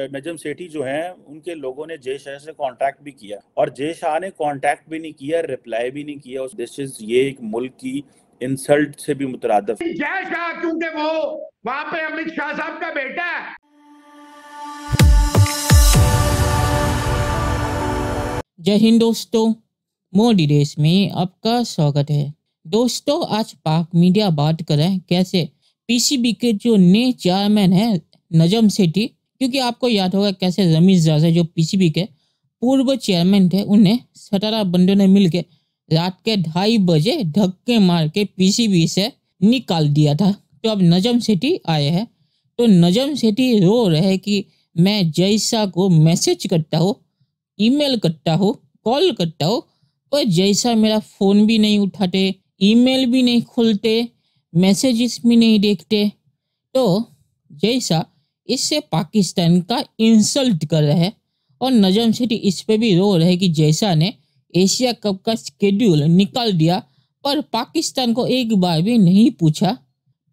नजम सेठी जो हैं उनके लोगों ने जय शाह से कांटेक्ट भी किया। और जय शाह ने कांटेक्ट भी नहीं किया रिप्लाई भी नहीं किया दिस इज़ ये एक मुल्क की इंसल्ट से भी मुतरदफ। जय शाह क्योंकि वो? वहाँ पे अमित शाह साहब का बेटा है। जय हिंद दोस्तों मोदी देश में आपका स्वागत है। दोस्तों आज पाक मीडिया बात करें कैसे? पीसीबी के जो नए चेयरमैन है नजम सेठी क्योंकि आपको याद होगा कैसे रमीज जाजा जो पीसीबी के पूर्व चेयरमैन थे, उन्हें सतारा बंदों ने मिलकर रात के ढाई बजे धक्के मार के पीसीबी से निकाल दिया था। तो अब नजम सेठी आए हैं। तो नजम सेठी रो रहे कि मैं जैसा को मैसेज करता हूँ, ईमेल करता हूँ, कॉल करता हूँ, पर जैसा मेरा फ़ोन भी नहीं उठाते, ईमेल भी नहीं खोलते, मैसेजेस भी नहीं देखते। तो जैसा इससे पाकिस्तान का इंसल्ट कर रहे हैं और नजम सेठी इस पर भी रो रहे कि जैसा ने एशिया कप का स्केड्यूल निकाल दिया, पर पाकिस्तान को एक बार भी नहीं पूछा।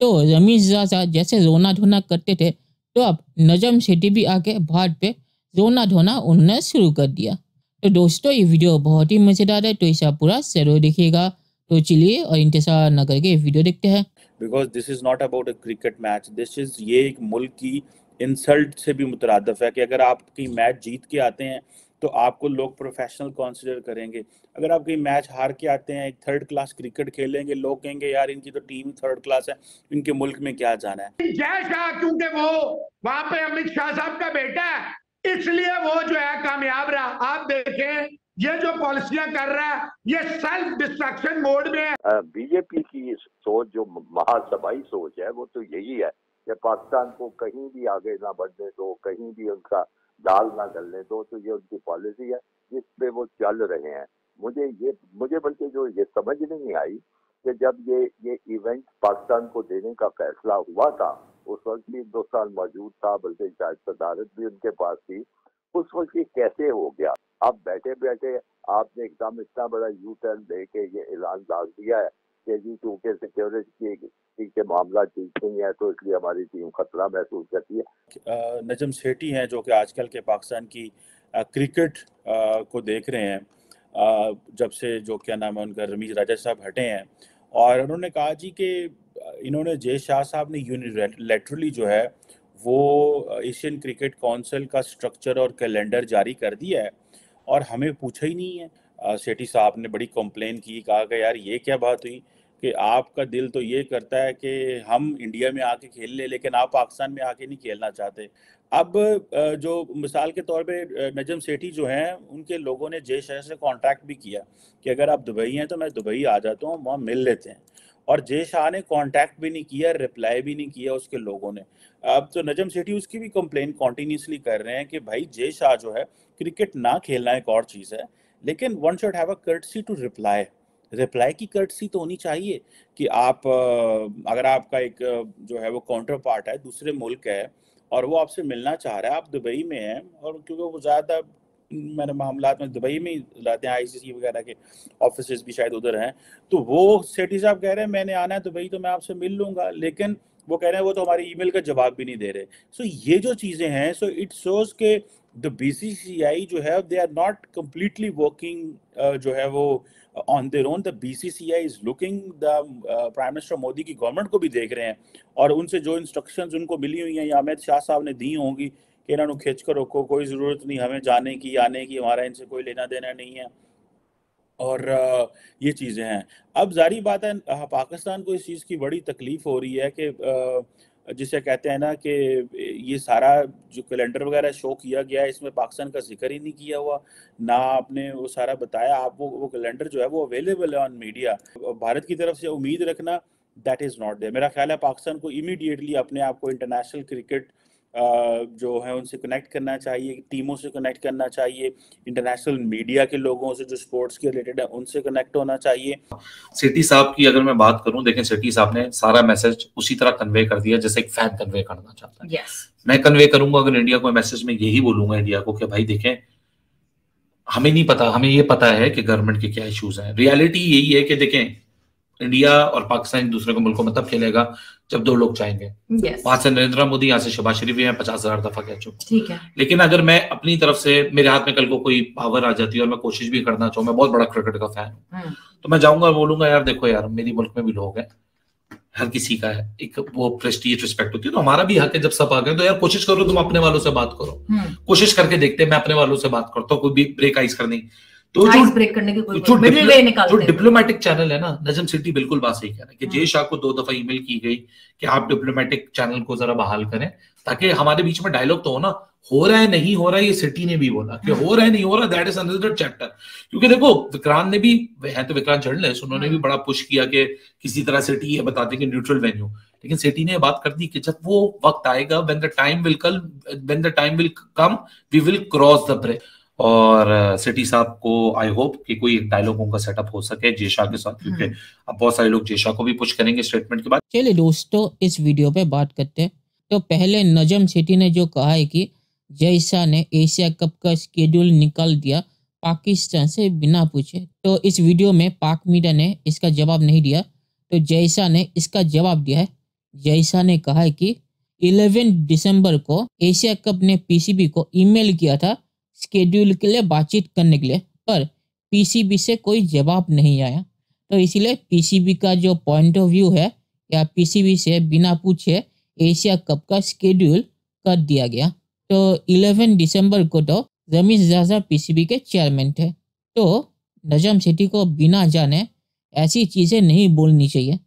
तो रमीज राजा जैसे रोना धोना करते थे तो अब नजम सेठी भी आके भारत पे रोना धोना उन्होंने शुरू कर दिया। तो दोस्तों, ये वीडियो बहुत ही मज़ेदार है तो इसे पूरा ज़रूर देखिएगा। तो चलिए और इंतज़ार न करके वीडियो देखते हैं। Because this is not about a cricket match this is ये एक मुल्क की इंसल्ट से भी मुतरदफ है कि अगर आप कहीं मैच जीत के आते हैं तो आपको लोग प्रोफेशनल कंसिडर करेंगे। अगर आप कहीं मैच हार के आते हैं एक थर्ड क्लास क्रिकेट खेलेंगे लोग कहेंगे यार इनकी तो टीम थर्ड क्लास है इनके मुल्क में क्या जाना है? जय शाह क्योंकि वो वहाँ पे अमित शाह साहब का बेटा है इसलिए वो जो है कामयाब रहा। आप देखें ये जो पॉलिसियाँ कर रहा है ये सेल्फ डिस्ट्रक्शन मोड में है। बीजेपी की सोच जो महासभाई सोच है वो तो यही है कि पाकिस्तान को कहीं भी आगे ना बढ़ने दो, कहीं भी उनका दाल ना गलने दो तो ये उनकी पॉलिसी है, जिस पे वो चल रहे हैं। मुझे ये, मुझे बल्कि जो ये समझ नहीं आई कि जब ये ये इवेंट पाकिस्तान को देने का फैसला हुआ था, उस वक्त भी हिंदुस्तान मौजूद था, बल्कि शायद सदारत भी उनके पास थी, उस वक्त ये कैसे हो गया? आप बैठे बैठे आपने एकदम इतना बड़ा यू टर्न दे के ये ऐलान डाल दिया है कि जी चूँकि सिक्योरिटी की के मामला ठीक नहीं है तो इसलिए हमारी टीम खतरा महसूस करती है। नजम सेठी हैं, जो कि आजकल के पाकिस्तान की क्रिकेट को देख रहे हैं। जब से जो क्या नाम है उनका रमीज राजा साहब हटे हैं। और उन्होंने कहा जी कि इन्होंने जय शाह साहब ने यूनिलेटरली जो है, वो एशियन क्रिकेट काउंसिल का स्ट्रक्चर और कैलेंडर जारी कर दिया है। और हमें पूछा ही नहीं है। सेठी साहब ने बड़ी कंप्लेन की, कहा कि यार ये क्या बात हुई? कि आपका दिल तो ये करता है कि हम इंडिया में आके खेल ले, लेकिन आप पाकिस्तान में आके नहीं खेलना चाहते। अब जो मिसाल के तौर पे नजम सेठी जो हैं, उनके लोगों ने जय शाह से कांटेक्ट भी किया कि अगर आप दुबई हैं तो मैं दुबई आ जाता हूँ, वहाँ मिल लेते हैं। और जय शाह ने कांटेक्ट भी नहीं किया रिप्लाई भी नहीं किया उसके लोगों ने। अब तो नजम सेठी उसकी भी कंप्लेन कॉन्टीन्यूसली कर रहे हैं कि भाई जय शाह जो है क्रिकेट ना खेलना एक और चीज़ है, लेकिन one should have a courtesy to reply reply की कर्टसी तो होनी चाहिए कि आप अगर आपका एक जो है वो काउंटर पार्ट है दूसरे मुल्क है और वो आपसे मिलना चाह रहा है आप दुबई में हैं और क्योंकि वो ज़्यादा मैंने मामला में दुबई में ही लाते हैं आईसीसी वगैरह के ऑफ़िस भी शायद उधर हैं तो वो सेठी साहब कह रहे हैं मैंने आना है दुबई तो मैं आपसे मिल लूँगा। लेकिन वो कह रहे हैं वो तो हमारी ईमेल का जवाब भी नहीं दे रहे। सो so, ये जो चीज़ें हैं सो इट शोज़ के द बीसीसीआई जो है they are not completely working जो है वो on their own the BCCI is looking the prime minister Modi की गवर्नमेंट को भी देख रहे हैं और उनसे जो इंस्ट्रक्शन उनको मिली हुई हैं, या अमित शाह साहब ने दी होंगी कि इन्होंने खींच कर रखो, कोई ज़रूरत नहीं, हमें जाने की, आने की, हमारा इनसे कोई लेना देना नहीं है। और ये चीज़ें हैं। अब जारी बात है पाकिस्तान को इस चीज़ की बड़ी तकलीफ़ हो रही है कि जिसे कहते हैं ना कि ये सारा जो कैलेंडर वगैरह शो किया गया है, इसमें पाकिस्तान का ज़िक्र ही नहीं किया हुआ। ना आपने वो सारा बताया, आप वो वो कैलेंडर जो है वो अवेलेबल है ऑन मीडिया भारत की तरफ़ से उम्मीद रखना दैट इज़ नॉट देयर मेरा ख्याल है पाकिस्तान को इमीडिएटली अपने आप को इंटरनेशनल क्रिकेट जो है उनसे कनेक्ट करना चाहिए टीमों से कनेक्ट करना चाहिए इंटरनेशनल मीडिया के लोगों से जो स्पोर्ट्स के रिलेटेड है उनसे कनेक्ट होना चाहिए। सिटी साहब की अगर मैं बात करूँ देखें सिटी साहब ने सारा मैसेज उसी तरह कन्वे कर दिया जैसे एक फ़ैन कन्वे करना चाहता है। Yes. मैं कन्वे करूँगा अगर इंडिया को मैसेज में यही बोलूँगा इंडिया को कि भाई देखें हमें नहीं पता हमें ये पता है कि गवर्नमेंट के क्या इश्यूज़ हैं। रियलिटी यही है कि देखें इंडिया और पाकिस्तान दूसरे को मुल्कों में तब खेलेगा जब दो लोग चाहेंगे yes. वहाँ से नरेंद्र मोदी यहाँ से शबाज शरीफ यहाँ पचास हज़ार दफ़ा कह चुके लेकिन अगर मैं अपनी तरफ़ से मेरे हाथ में कल को कोई पावर आ जाती है और मैं कोशिश भी करना चाहूँ मैं बहुत बड़ा क्रिकेट का फ़ैन हूँ। हम्म, तो मैं जाऊँगा और बोलूँगा यार देखो यार मेरी मुल्क में भी लोग हैं हर किसी का है। एक वो प्रेस्टीज रिस्पेक्ट होती है। तो हमारा भी हक है जब सब आ गए तो यार कोशिश करो तुम अपने वालों से बात करो। हम्म। कोशिश करके देखते हैं मैं अपने वालों से बात करता हूँ कोई भी ब्रेक आइस करनी तो जो ब्रेक करने की जो मिडिल डिप्लो- वे जो निकालते हैं डिप्लोमेटिक चैनल है ना नजम सिटी बिल्कुल बात सही कह रहा है कि। जय शाह को दो दफ़ा ईमेल की गई कि आप डिप्लोमेटिक चैनल को जरा बहाल करें ताकि हमारे बीच में डायलॉग तो हो ना हो रहा है नहीं हो रहा है ये सिटी ने भी बोला कि हम्म। हो रहा है नहीं हो रहा दैट इज़ अनदर चैप्टर क्योंकि देखो विक्रांत ने भी है तो विक्रांत जर्नलिस्ट उन्होंने भी हम्म। बड़ा पुश किया कि किसी तरह सिटी ये बताते कि न्यूट्रल वेन्यू लेकिन सिटी ने बात कर दी कि जब वो वक्त आएगा when the time will come when the time will come we will cross the bridge और सिटी साहब को आई होप कि कोई डायलॉगों का सेटअप हो सके जेशा के साथ क्योंकि हम्म। अब बहुत सारे लोग जेशा को भी पुश करेंगे स्टेटमेंट के बाद। चलिए दोस्तों इस वीडियो पे बात करते हैं। तो पहले नजम सेठी ने जो कहा है कि जयसा ने एशिया कप का स्केड्यूल निकाल दिया पाकिस्तान से बिना पूछे। तो इस वीडियो में पाक मीडिया ने इसका जवाब नहीं दिया। तो जैसा ने इसका जवाब दिया है जैसा ने कहा है कि 11 दिसंबर को एशिया कप ने पीसीबी को ईमेल किया था स्केड्यूल के लिए, बातचीत करने के लिए, पर पीसीबी से कोई जवाब नहीं आया। तो इसीलिए पीसीबी का जो पॉइंट ऑफ़ व्यू है, या पीसीबी से बिना पूछे एशिया कप का स्केड्यूल कर दिया गया। तो 11 दिसंबर को तो रमीज राजा पीसीबी के चेयरमैन थे। तो नजम सेठी को बिना जाने ऐसी चीज़ें नहीं बोलनी चाहिए।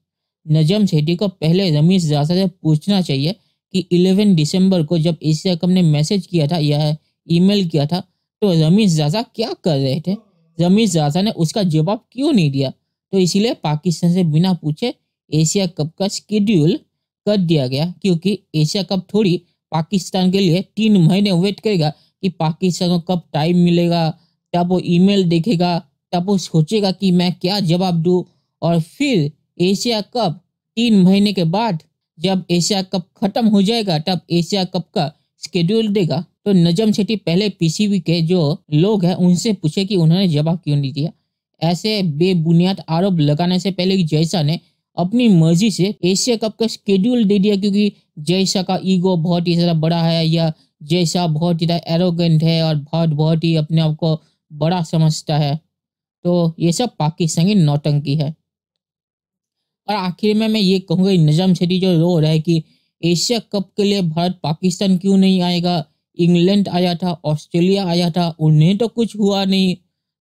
नजम सेठी को पहले रमीज राजा से पूछना चाहिए कि 11 दिसंबर को जब एशिया कप ने मैसेज किया था, या ईमेल किया था तो रमीज राजा क्या कर रहे थे? रमीज राजा ने उसका जवाब क्यों नहीं दिया? तो इसीलिए पाकिस्तान से बिना पूछे एशिया कप का शेड्यूल कर दिया गया, क्योंकि एशिया कप थोड़ी पाकिस्तान के लिए तीन महीने वेट करेगा कि पाकिस्तान को कब टाइम मिलेगा, तब वो ईमेल देखेगा, तब वो सोचेगा कि मैं क्या जवाब दूँ। और फिर एशिया कप तीन महीने के बाद जब एशिया कप खत्म हो जाएगा, तब एशिया कप का स्केड्यूल देगा तो नजम सेठी पहले पीसीबी के जो लोग हैं, उनसे पूछे कि उन्होंने जवाब क्यों नहीं दिया। ऐसे बेबुनियाद आरोप लगाने से पहले जयसा ने अपनी मर्ज़ी से एशिया कप का शेड्यूल दे दिया, क्योंकि जयसा का ईगो बहुत ही ज़्यादा बड़ा है, या जैसा बहुत ही ज़्यादा एरोगेंट है और बहुत बहुत ही अपने आप को बड़ा समझता है तो ये सब पाकिस्तानी नौटंकी है। और आखिर में मैं ये कहूँगा नजम सेठी जो रो रहा है कि एशिया कप के लिए भारत पाकिस्तान क्यों नहीं आएगा? इंग्लैंड आया था, ऑस्ट्रेलिया आया था, उन्हें तो कुछ हुआ नहीं।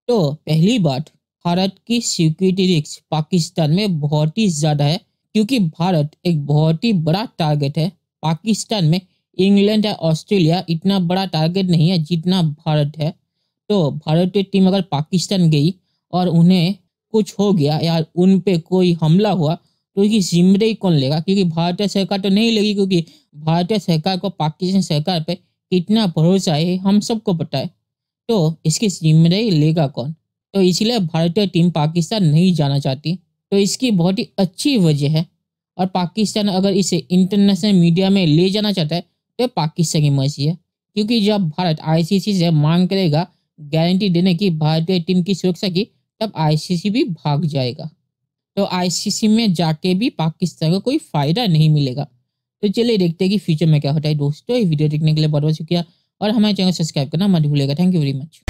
तो पहली बात, भारत की सिक्योरिटी रिस्क पाकिस्तान में बहुत ही ज़्यादा है, क्योंकि भारत एक बहुत ही बड़ा टारगेट है। पाकिस्तान में इंग्लैंड या ऑस्ट्रेलिया इतना बड़ा टारगेट नहीं है जितना भारत है। तो भारतीय टीम अगर पाकिस्तान गई और उन्हें कुछ हो गया या उन पे कोई हमला हुआ तो इसकी ज़िम्मेदारी कौन लेगा? क्योंकि भारतीय सरकार तो नहीं लेगी, क्योंकि भारतीय सरकार को पाकिस्तान सरकार पे कितना भरोसा है, हम सबको पता है। तो इसकी ज़िम्मेदारी लेगा कौन? तो इसलिए भारतीय टीम पाकिस्तान नहीं जाना चाहती। तो इसकी बहुत ही अच्छी वजह है। और पाकिस्तान अगर इसे इंटरनेशनल मीडिया में ले जाना चाहता है तो पाकिस्तान की मर्ज़ी है। क्योंकि जब भारत आईसीसी से मांग करेगा गारंटी देने की, भारतीय टीम की सुरक्षा की, तब आईसीसी भी भाग जाएगा। तो आईसीसी में जाके भी पाकिस्तान को कोई फ़ायदा नहीं मिलेगा। तो चलिए देखते हैं कि फ्यूचर में क्या होता है। दोस्तों, ये वीडियो देखने के लिए बहुत बहुत शुक्रिया और हमारे चैनल सब्सक्राइब करना मत भूलेगा थैंक यू वेरी मच